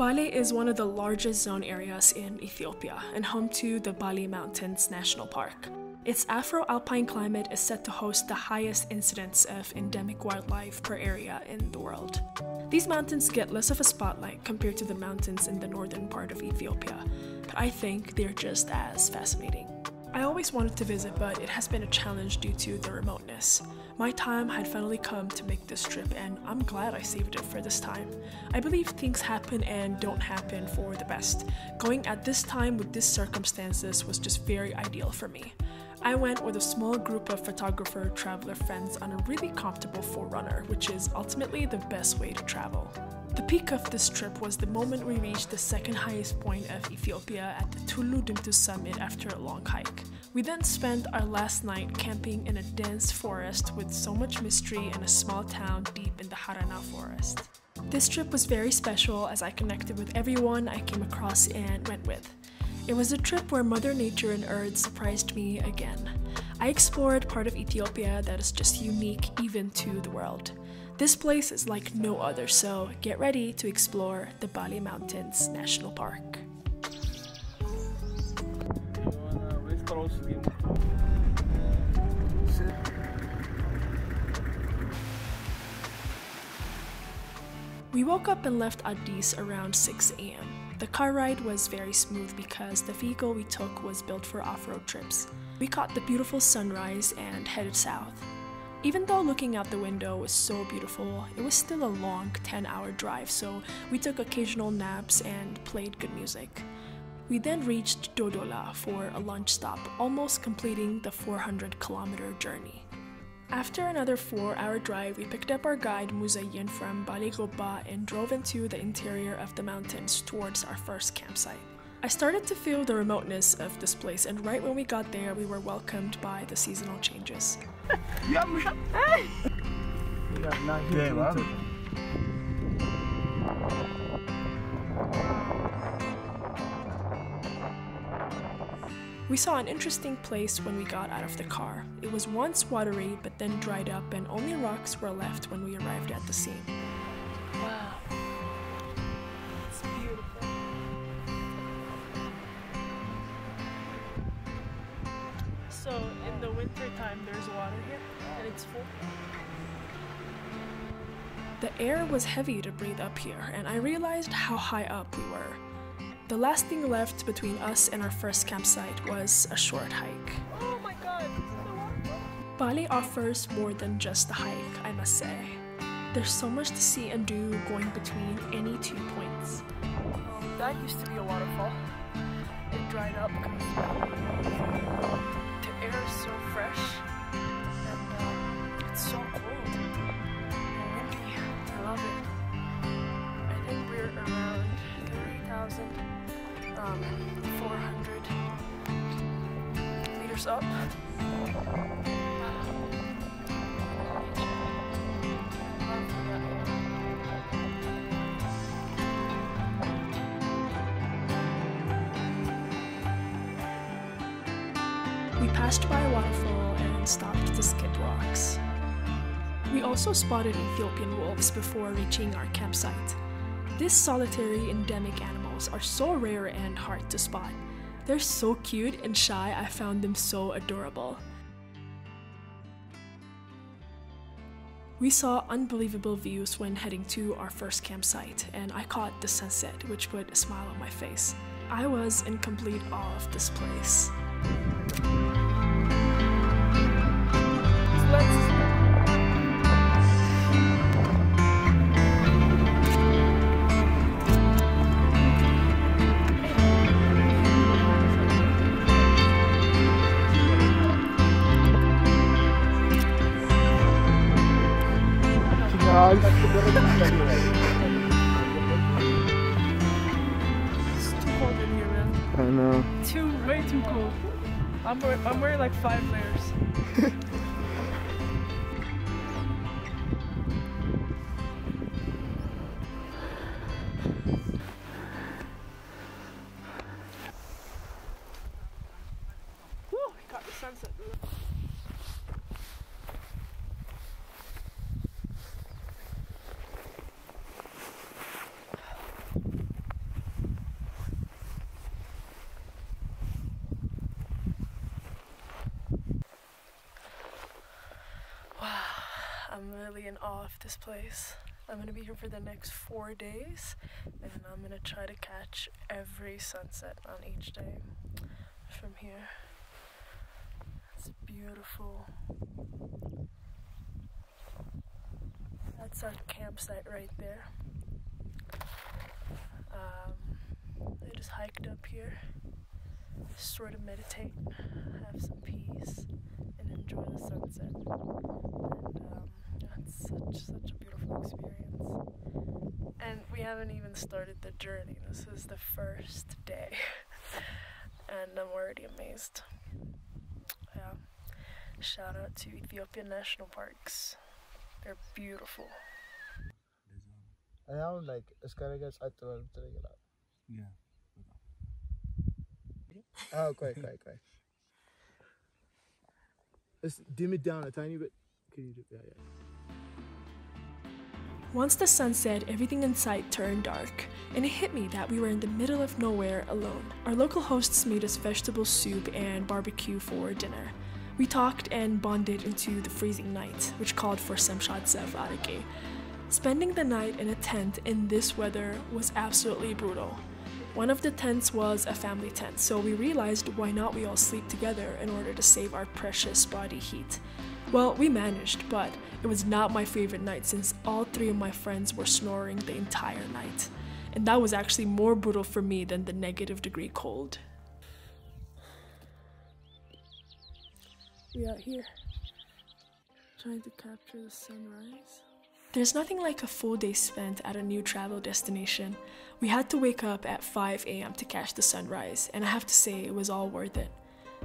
Bale is one of the largest zone areas in Ethiopia and home to the Bale Mountains National Park. Its Afro alpine climate is set to host the highest incidence of endemic wildlife per area in the world. These mountains get less of a spotlight compared to the mountains in the northern part of Ethiopia, but I think they're just as fascinating. I always wanted to visit, but it has been a challenge due to the remoteness. My time had finally come to make this trip, and I'm glad I saved it for this time. I believe things happen and don't happen for the best. Going at this time with these circumstances was just very ideal for me. I went with a small group of photographer traveler friends on a really comfortable 4Runner, which is ultimately the best way to travel. The peak of this trip was the moment we reached the second highest point of Ethiopia at the Tullu Dimtu summit after a long hike. We then spent our last night camping in a dense forest with so much mystery in a small town deep in the Harena forest. This trip was very special as I connected with everyone I came across and went with. It was a trip where Mother Nature and Earth surprised me again. I explored part of Ethiopia that is just unique even to the world. This place is like no other, so get ready to explore the Bale Mountains National Park. We woke up and left Addis around 6 am. The car ride was very smooth because the vehicle we took was built for off road trips. We caught the beautiful sunrise and headed south. Even though looking out the window was so beautiful, it was still a long 10 hour drive, so we took occasional naps and played good music. We then reached Dodola for a lunch stop, almost completing the 400 kilometer journey. After another four hour drive, we picked up our guide Muzayin from Baligoba and drove into the interior of the mountains towards our first campsite. I started to feel the remoteness of this place, and right when we got there, we were welcomed by the seasonal changes. We saw an interesting place when we got out of the car. It was once watery, but then dried up, and only rocks were left when we arrived at the scene. Wow. Air was heavy to breathe up here, and I realized how high up we were. The last thing left between us and our first campsite was a short hike. Oh my god! Bale offers more than just a hike, I must say. There's so much to see and do going between any two points. Um, that used to be a waterfall. It dried up because 30,000 um, 400 meters up. We passed by a waterfall and stopped to skip rocks. We also spotted Ethiopian wolves before reaching our campsite. This solitary endemic animal are so rare and hard to spot. They're so cute and shy, I found them so adorable. We saw unbelievable views when heading to our first campsite, and I caught the sunset, which put a smile on my face. I was in complete awe of this place. five layers. Woo, the sunset. In awe of this place. I'm gonna be here for the next four days and I'm gonna try to catch every sunset on each day from here. It's beautiful. That's our campsite right there. Um, I just hiked up here, just sort of meditate, have some peace, and enjoy the sunset. And um, that's such such a beautiful experience. And we haven't even started the journey. This is the first day, and I'm already amazed. Yeah. Shout out to Ethiopian National Parks. They're beautiful. እኔ አሁን ላይክ እስከ ነገ ጸጥ በል ብትለኝ እላለሁ። አዎ ቆይ ቆይ ቆይ Let's dim it down a tiny bit. Can you do yeah, yeah. Once the sun set, everything in sight turned dark, and it hit me that we were in the middle of nowhere alone. Our local hosts made us vegetable soup and barbecue for dinner. We talked and bonded into the freezing night, which called for some shots of arake. Spending the night in a tent in this weather was absolutely brutal. One of the tents was a family tent, so we realized why not we all sleep together in order to save our precious body heat. Well, we managed, but it was not my favorite night since all three of my friends were snoring the entire night. And that was actually more brutal for me than the negative degree cold. We out here trying to capture the sunrise. There's nothing like a full day spent at a new travel destination. We had to wake up at 5 a.m. to catch the sunrise, and I have to say it was all worth it.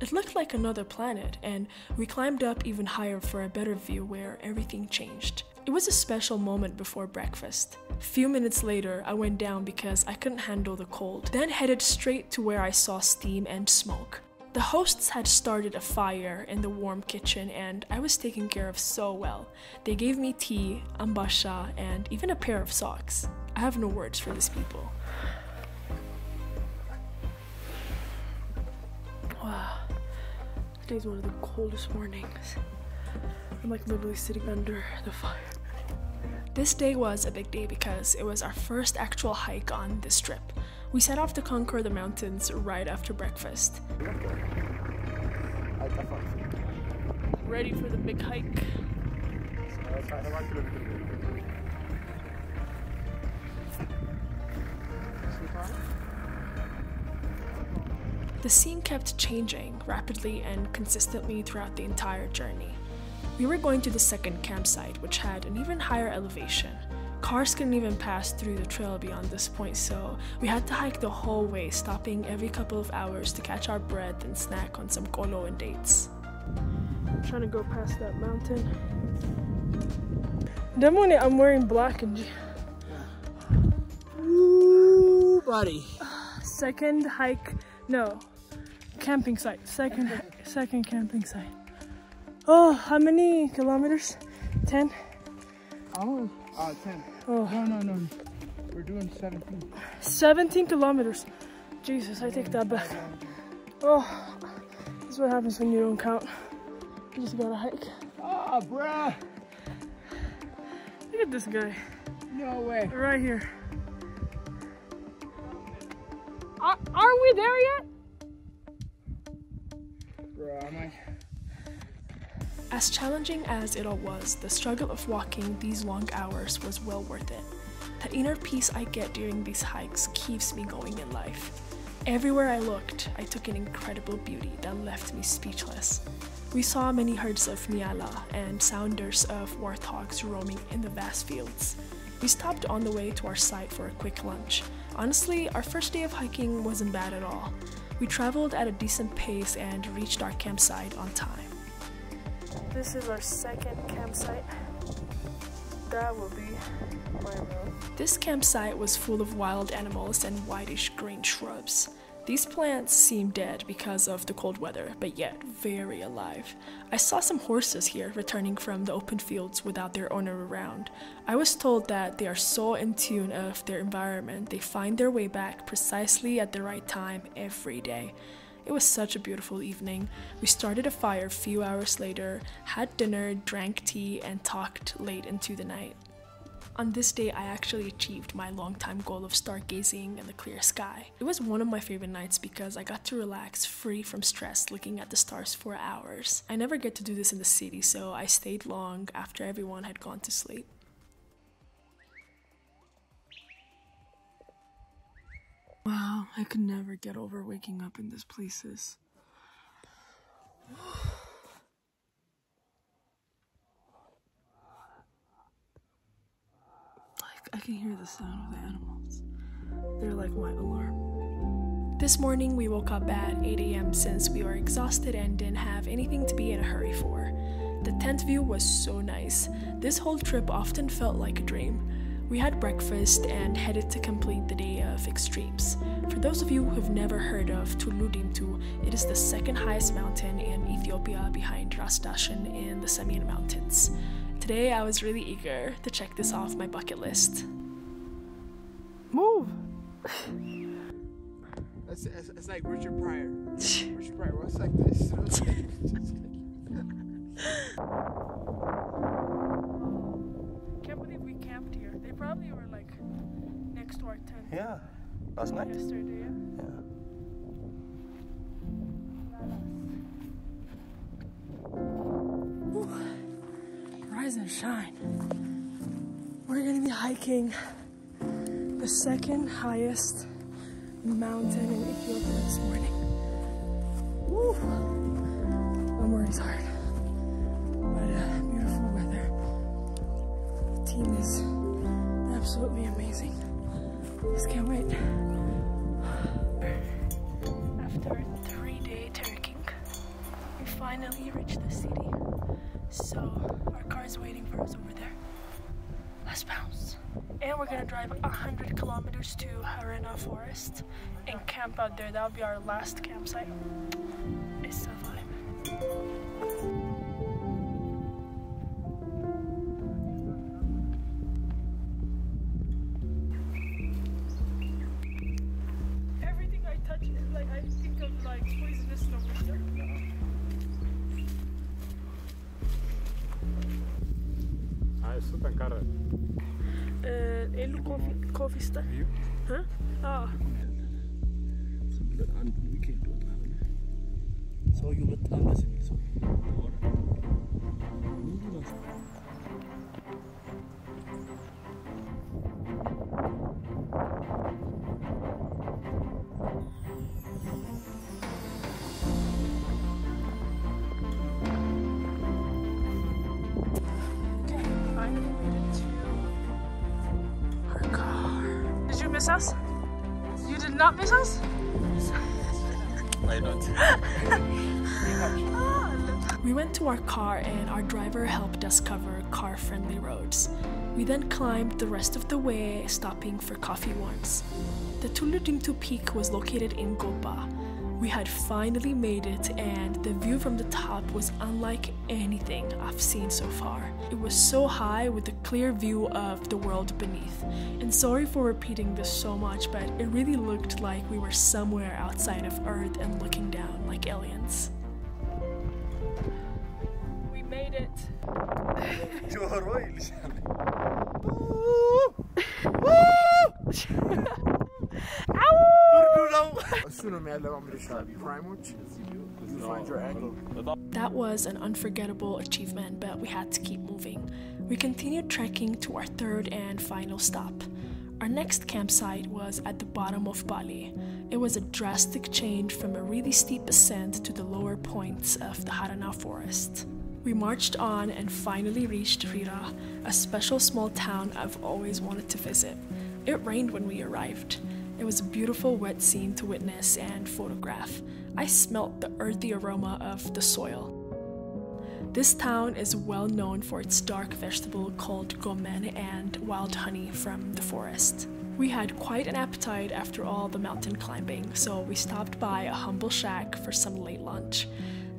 It looked like another planet, and we climbed up even higher for a better view where everything changed. It was a special moment before breakfast. Few minutes later, I went down because I couldn't handle the cold, then headed straight to where I saw steam and smoke. The hosts had started a fire in the warm kitchen, and I was taken care of so well. They gave me tea, ambasha, and even a pair of socks. I have no words for these people. Today's one of the coldest mornings. I'm like literally sitting under the fire. This day was a big day because it was our first actual hike on this trip. We set off to conquer the mountains right after breakfast. Ready for the big hike. The scene kept changing rapidly and consistently throughout the entire journey. We were going to the second campsite, which had an even higher elevation. Cars couldn't even pass through the trail beyond this point, so we had to hike the whole way, stopping every couple of hours to catch our breath and snack on some kolo and dates. I'm trying to go past that mountain. Definitely, I'm wearing black and Ooh, buddy. second hike no camping site. Second second camping site. Oh how many kilometers? 10 Oh, uh, 10. oh. No, no, no. We're doing 17. 17 kilometers. Jesus i take that back. Oh this is what happens when you don't count. You just gotta hike. Ah, bruh. look at this guy. No way. right here. Are, are we there yet Bruh, am I? As challenging as it all was, the struggle of walking these long hours was well worth it. The inner peace I get during these hikes keeps me going in life. Everywhere I looked, I took in incredible beauty that left me speechless. We saw many herds of nyala and sounders of warthogs roaming in the vast fields. We stopped on the way to our site for a quick lunch. Honestly, our first day of hiking wasn't bad at all. We traveled at a decent pace and reached our campsite on time. This is our second campsite. That will be my room. This campsite was full of wild animals and whitish green shrubs. These plants seem dead because of the cold weather, but yet very alive. I saw some horses here returning from the open fields without their owner around. I was told that they are so in tune of their environment, they find their way back precisely at the right time every day. It was such a beautiful evening. We started a fire a few hours later, had dinner, drank tea, and talked late into the night. On this day, I actually achieved my long-time goal of stargazing in the clear sky. It was one of my favorite nights because I got to relax free from stress looking at the stars for hours. I never get to do this in the city, so I stayed long after everyone had gone to sleep. Wow, I could never get over waking up in these places. I can hear the sound of the animals. They're like my alarm. This morning, we woke up at 8 a.m. since we were exhausted and didn't have anything to be in a hurry for. The tent view was so nice. This whole trip often felt like a dream. We had breakfast and headed to complete the day of extremes. For those of you who've never heard of Tullu Dimtu, it is the second highest mountain in Ethiopia behind Ras Dashen in the Semien Mountains. Today I was really eager to check this off my bucket list. Move! That's, that's, that's like Richard Pryor. Richard Pryor was like this. Can't believe we camped here. They probably were like next to our tent Yeah. Last night? yesterday. Yeah. Rise and shine. We're gonna be hiking the second highest mountain in Ethiopia this morning. Woo! I'm worried hard. But uh, beautiful weather. The team is absolutely amazing. Just can't wait. After three day trekking, we finally reached the city. So our car is waiting for us over there. Let's bounce. And we're gonna drive 100 kilometers to Harena Forest and camp out there. That'll be our last campsite. It's a. ጠንካራ ኤሉ ኮፊ ስተ ሰውዬው በጣም ደስ የሚል ሰው miss us? You did not miss us? I don't. We went to our car and our driver helped us cover car friendly roads. We then climbed the rest of the way, stopping for coffee once. The Tullu Dimtu peak was located in Goba. We had finally made it, and the view from the top was unlike anything I've seen so far. It was so high with a clear view of the world beneath. And sorry for repeating this so much, but it really looked like we were somewhere outside of Earth and looking down like aliens. We made it. That was an unforgettable achievement, but we had to keep moving. We continued trekking to our third and final stop. Our next campsite was at the bottom of Bale. It was a drastic change from a really steep ascent to the lower points of the Harena forest. We marched on and finally reached Rira, a special small town I've always wanted to visit. It rained when we arrived. It was a beautiful wet scene to witness and photograph. I smelt the earthy aroma of the soil. This town is well known for its dark vegetable called gomen and wild honey from the forest. We had quite an appetite after all the mountain climbing, so we stopped by a humble shack for some late lunch.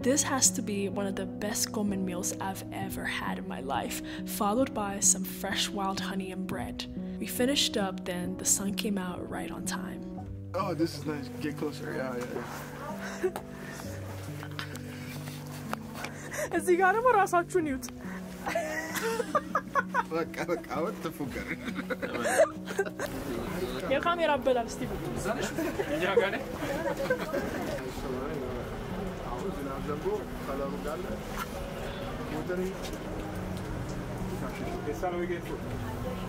This has to be one of the best gomen meals I've ever had in my life, followed by some fresh wild honey and bread. We finished up then, the sun came out right on time. Oh, this is nice. Get closer. Yeah, yeah. Is Ez igen, van az a csúnyút. Bakarok, ahogy te fogod. Ja, kamera belem, Steve. Zanis? Ja, gane. Köszönöm, hogy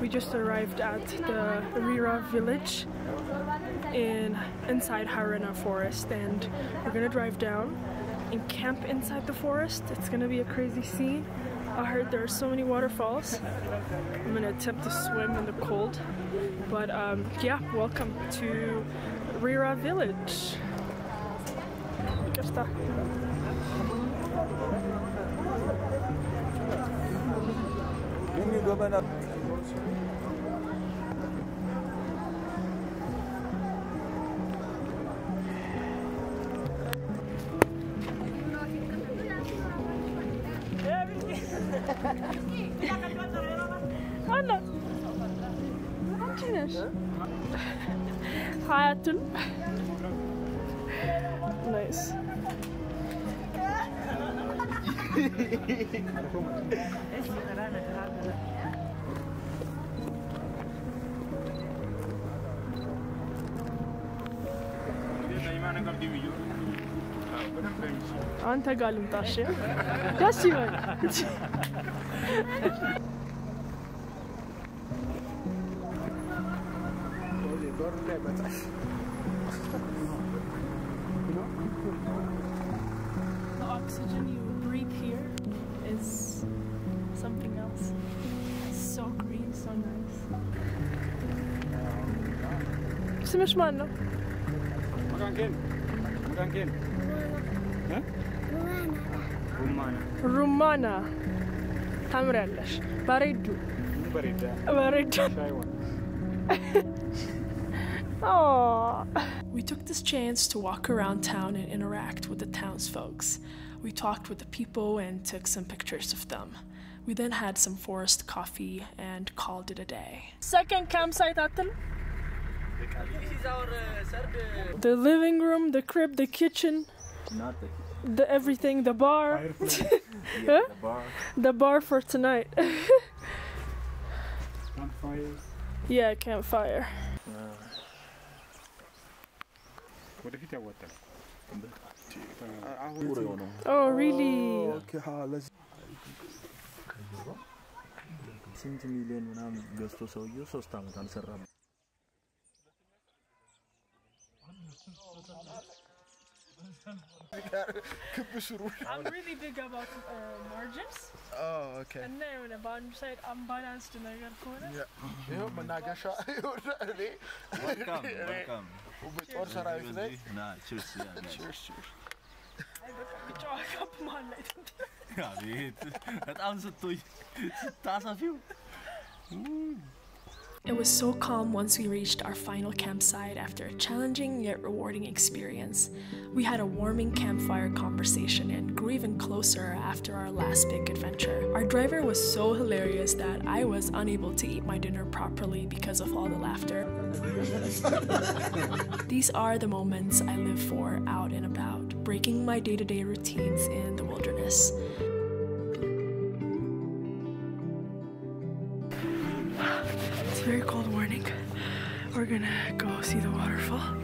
we just arrived at the Rira village in inside Harena Forest, and we're gonna drive down and camp inside the forest. It's gonna be a crazy scene. I heard there are so many waterfalls. I'm gonna attempt to swim in the cold, but um, yeah, welcome to Rira village. Anne. Çinir. Hayatın. nice. Es አንተ ጋር ልምጣ እሺ ደስ ይበል በር ላይ መጣሽ The oxygen you breathe here is something else. So green, so nice. ስምሽ ማን ነው? ሩማና ታምሪያለሽ። ባሬዱ ባሬዱ Aw. We took this chance to walk around town and interact with the townsfolks. We talked with the people and took some pictures of them. We then had some forest coffee and called it a day. Second campsite Atul? The living room, the crib, the kitchen, Not the the everything, the bar. Huh? bar. The bar for tonight. yeah, campfire. ወደፊት ያወጣል። ጥሩ የሆነው Oh, really? ስንት ሚሊዮን ምናምን ገዝቶ ሰውየው ሶስት ዓመት አልሰራም። I'm really big about uh, margins. ኦኬ እና የሆነ በአንዱ ሳይድ አምባላንስድ ነገር ከሆነ ይኸው መናገሻ እኔ ወልካም ወልካም። ጦር ሰራዊት ላይ ና ቺርስ ቺርስ ቺርስ አይ በቃ ቢጫዋ ካፕ መሀል ላይ አቤት በጣም ስትይ ስታሰፊው it was so calm once we reached our final campsite after a challenging yet rewarding experience. We had a warming campfire conversation and grew even closer after our last big adventure. Our driver was so hilarious that I was unable to eat my dinner properly because of all the laughter. These are the moments I live for out and about, breaking my day to day routines in the wilderness. very cold morning. We're gonna go see the waterfall.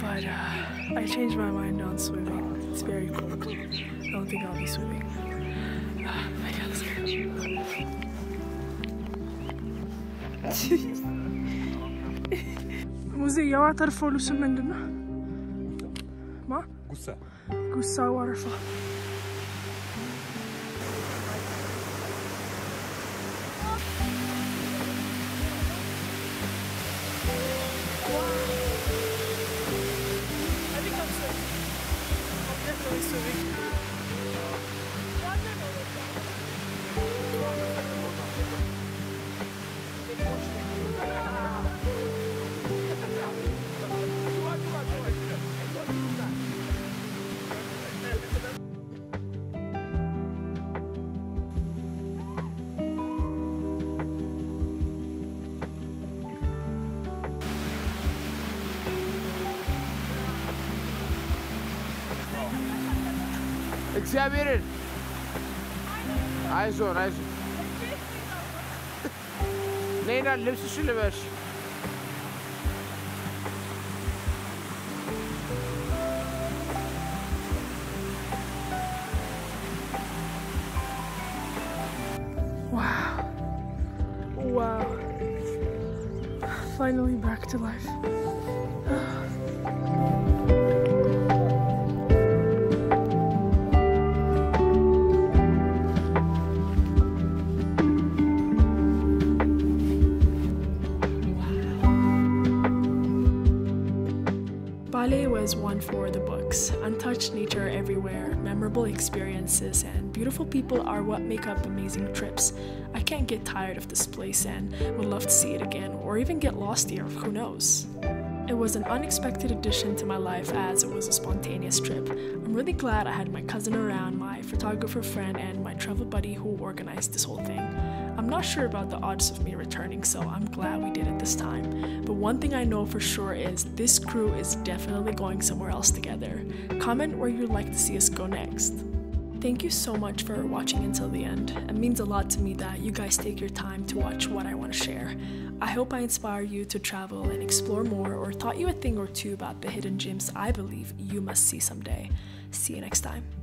But uh, I changed my mind on swimming. It's very cold. I don't think I'll be swimming. Uh, I got scared. ሙዚ የዋተርፎሉ ስም ምንድን ነው? ማ ጉሳ ጉሳ ዋተርፎል። sorry. እግዚአብሔርን አይዞን አይዞን ነይና ልብስሽን ልበሽ Wow. Wow. Finally back to life. One for the books. Untouched nature everywhere, memorable experiences, and beautiful people are what make up amazing trips. I can't get tired of this place and would love to see it again, or even get lost here, who knows? It was an unexpected addition to my life as it was a spontaneous trip. I'm really glad I had my cousin around, my photographer friend, and my travel buddy who organized this whole thing. I'm not sure about the odds of me returning, so I'm glad we did it this time. But one thing I know for sure is this crew is definitely going somewhere else together. Comment where you'd like to see us go next. Thank you so much for watching until the end. It means a lot to me that you guys take your time to watch what I want to share. I hope I inspire you to travel and explore more or taught you a thing or two about the hidden gems I believe you must see someday. See you next time.